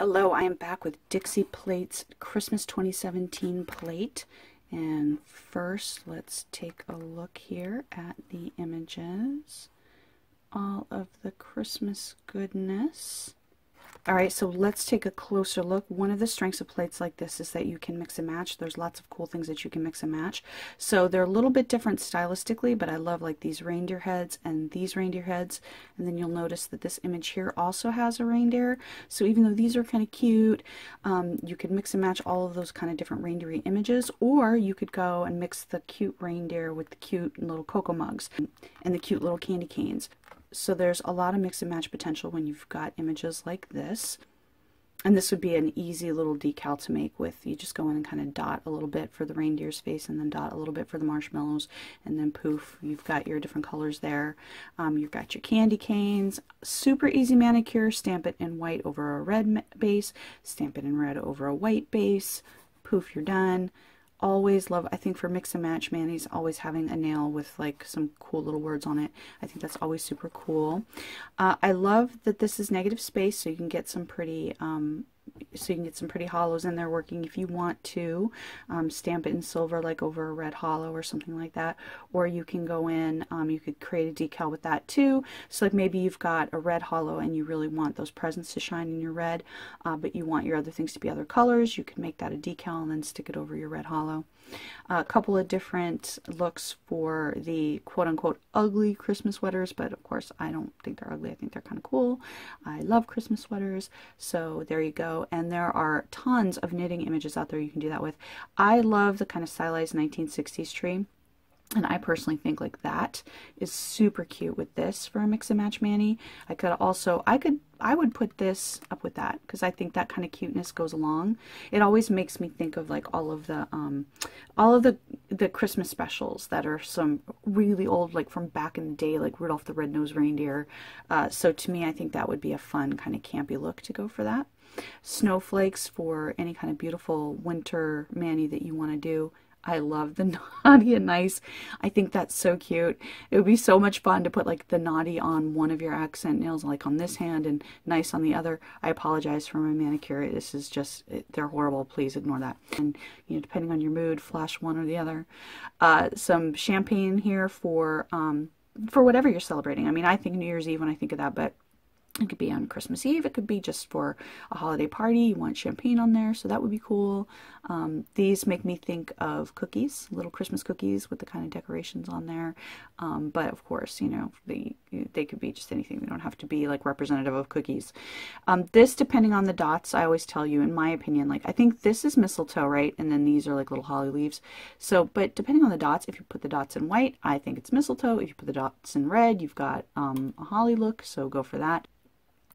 Hello, I am back with Dixie Plates Christmas 2017 plate. And first, let's take a look here at the images. All of the Christmas goodness. All right, so let's take a closer look. One of the strengths of plates like this is that you can mix and match. There's lots of cool things that you can mix and match. So they're a little bit different stylistically, but I love like these reindeer heads and these reindeer heads. And then you'll notice that this image here also has a reindeer. So even though these are kind of cute, um, you could mix and match all of those kind of different reindeer images, or you could go and mix the cute reindeer with the cute little cocoa mugs and the cute little candy canes. So there's a lot of mix and match potential when you've got images like this. And this would be an easy little decal to make with, you just go in and kind of dot a little bit for the reindeer's face and then dot a little bit for the marshmallows and then poof, you've got your different colors there. Um, you've got your candy canes, super easy manicure, stamp it in white over a red base, stamp it in red over a white base, poof, you're done always love, I think for mix and match manis, always having a nail with like some cool little words on it. I think that's always super cool. Uh, I love that this is negative space so you can get some pretty um, so you can get some pretty holos in there working if you want to um, stamp it in silver like over a red holo or something like that or you can go in um, you could create a decal with that too so like maybe you've got a red holo and you really want those presents to shine in your red uh, but you want your other things to be other colors you can make that a decal and then stick it over your red holo a couple of different looks for the quote-unquote ugly Christmas sweaters, but of course I don't think they're ugly. I think they're kind of cool. I love Christmas sweaters, so there you go. And there are tons of knitting images out there you can do that with. I love the kind of stylized 1960s tree. And I personally think like that is super cute with this for a mix and match mani. I could also, I could, I would put this up with that because I think that kind of cuteness goes along. It always makes me think of like all of the, um, all of the, the Christmas specials that are some really old, like from back in the day, like Rudolph the Red-Nosed Reindeer. Uh, so to me, I think that would be a fun kind of campy look to go for that. Snowflakes for any kind of beautiful winter mani that you want to do I love the naughty and nice. I think that's so cute. It would be so much fun to put like the naughty on one of your accent nails, like on this hand and nice on the other. I apologize for my manicure. This is just, they're horrible. Please ignore that. And, you know, depending on your mood, flash one or the other. Uh, some champagne here for, um, for whatever you're celebrating. I mean, I think New Year's Eve when I think of that, but it could be on Christmas Eve. It could be just for a holiday party. You want champagne on there, so that would be cool. Um, these make me think of cookies, little Christmas cookies with the kind of decorations on there. Um, but of course, you know, they, they could be just anything. They don't have to be like representative of cookies. Um, this, depending on the dots, I always tell you, in my opinion, like I think this is mistletoe, right? And then these are like little holly leaves. So, but depending on the dots, if you put the dots in white, I think it's mistletoe. If you put the dots in red, you've got um, a holly look, so go for that.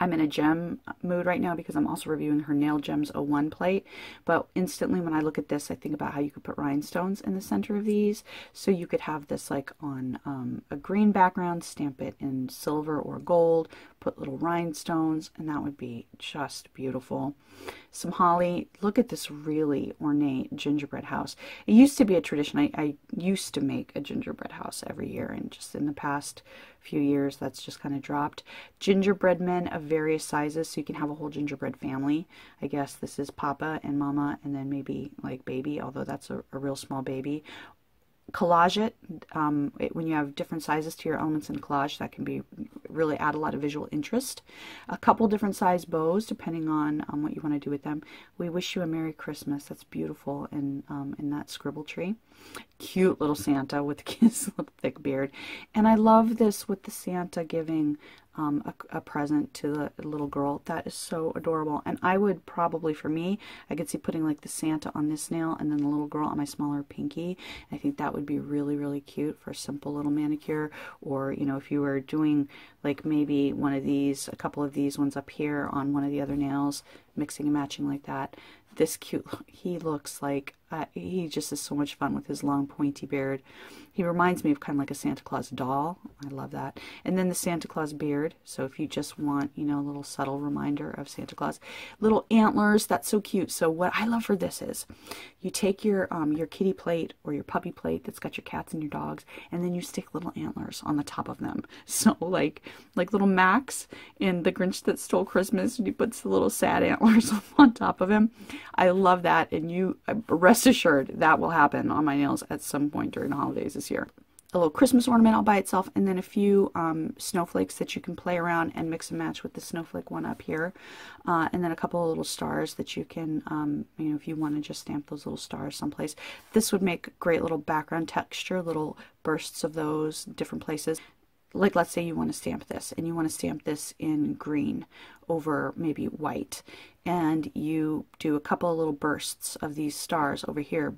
I'm in a gem mood right now because I'm also reviewing her Nail Gems 01 plate. But instantly when I look at this, I think about how you could put rhinestones in the center of these. So you could have this like on um, a green background, stamp it in silver or gold, put little rhinestones, and that would be just beautiful. Some holly. Look at this really ornate gingerbread house. It used to be a tradition. I, I used to make a gingerbread house every year, and just in the past few years, that's just kind of dropped. Gingerbread men of various sizes, so you can have a whole gingerbread family. I guess this is Papa and Mama, and then maybe like baby, although that's a, a real small baby. Collage it, um, it, when you have different sizes to your elements in collage that can be really add a lot of visual interest. A couple different size bows depending on um, what you want to do with them. We wish you a merry christmas. That's beautiful in um, in that scribble tree. Cute little santa with his little thick beard. And i love this with the santa giving um, a, a, present to the little girl. That is so adorable. And I would probably, for me, I could see putting like the Santa on this nail and then the little girl on my smaller pinky. I think that would be really, really cute for a simple little manicure. Or, you know, if you were doing like maybe one of these, a couple of these ones up here on one of the other nails, mixing and matching like that. this cute. He looks like uh, he just is so much fun with his long pointy beard. He reminds me of kind of like a Santa Claus doll. I love that. And then the Santa Claus beard. So if you just want, you know, a little subtle reminder of Santa Claus, little antlers. That's so cute. So what I love for this is, you take your um, your kitty plate or your puppy plate that's got your cats and your dogs, and then you stick little antlers on the top of them. So like like little Max in The Grinch That Stole Christmas, and he puts the little sad antlers on top of him. I love that, and you uh, rest assured that will happen on my nails at some point during the holidays this year. A little Christmas ornament all by itself, and then a few um, snowflakes that you can play around and mix and match with the snowflake one up here, uh, and then a couple of little stars that you can, um, you know, if you want to just stamp those little stars someplace. This would make great little background texture, little bursts of those different places like let's say you want to stamp this and you want to stamp this in green over maybe white and you do a couple of little bursts of these stars over here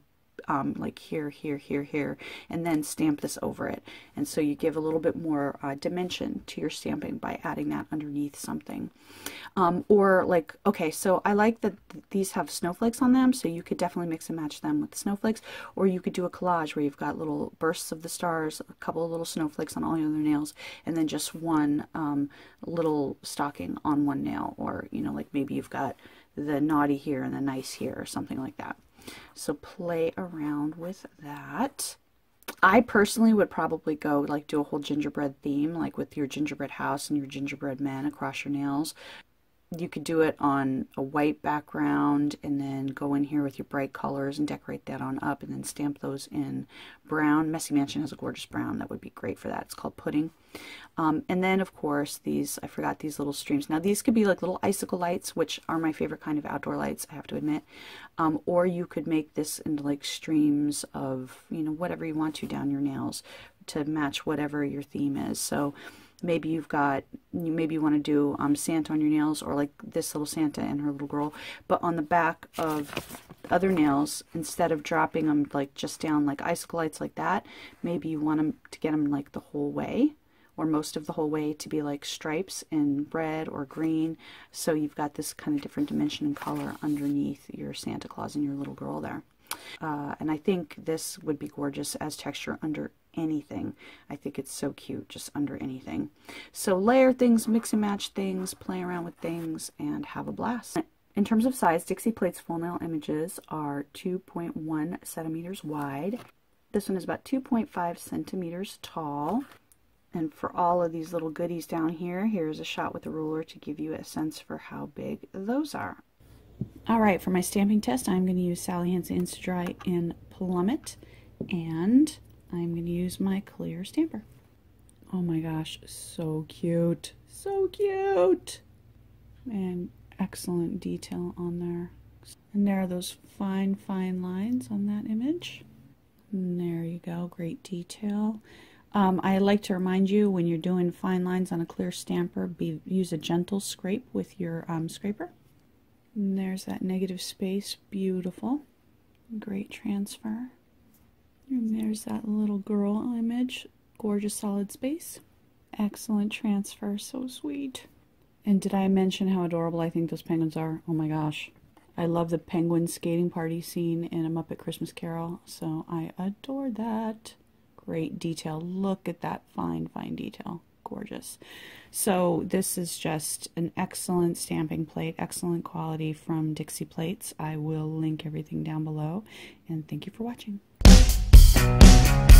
um, like here, here, here, here, and then stamp this over it. And so you give a little bit more uh, dimension to your stamping by adding that underneath something. Um, or like, okay, so I like that these have snowflakes on them, so you could definitely mix and match them with snowflakes. Or you could do a collage where you've got little bursts of the stars, a couple of little snowflakes on all your other nails, and then just one um, little stocking on one nail. Or, you know, like maybe you've got the naughty here and the nice here or something like that. So play around with that. I personally would probably go like do a whole gingerbread theme, like with your gingerbread house and your gingerbread men across your nails you could do it on a white background and then go in here with your bright colors and decorate that on up and then stamp those in brown. Messy Mansion has a gorgeous brown that would be great for that. It's called Pudding. Um, and then, of course, these, I forgot these little streams. Now, these could be like little icicle lights, which are my favorite kind of outdoor lights, I have to admit. Um, or you could make this into like streams of, you know, whatever you want to down your nails to match whatever your theme is. So maybe you've got you maybe you want to do um, Santa on your nails or like this little Santa and her little girl but on the back of other nails instead of dropping them like just down like icicle lights like that maybe you want them to get them like the whole way or most of the whole way to be like stripes in red or green. So you've got this kind of different dimension and color underneath your Santa Claus and your little girl there. Uh, and I think this would be gorgeous as texture under anything. I think it's so cute just under anything. So layer things, mix and match things, play around with things, and have a blast. In terms of size, Dixie Plates full nail images are 2.1 centimeters wide. This one is about 2.5 centimeters tall. And for all of these little goodies down here, here's a shot with a ruler to give you a sense for how big those are. All right, for my stamping test, I'm going to use Sally Hansen Insta-Dri in Plummet. And I'm going to use my clear stamper. Oh my gosh, so cute. So cute. And excellent detail on there. And there are those fine, fine lines on that image. And there you go, great detail. Um, I like to remind you when you're doing fine lines on a clear stamper, be, use a gentle scrape with your um, scraper. And there's that negative space, beautiful. Great transfer. And there's that little girl image. Gorgeous solid space. Excellent transfer. So sweet. And did I mention how adorable I think those penguins are? Oh my gosh. I love the penguin skating party scene in A Muppet Christmas Carol. So I adore that. Great detail. Look at that fine, fine detail. Gorgeous. So this is just an excellent stamping plate, excellent quality from Dixie Plates. I will link everything down below. And thank you for watching. Thank you.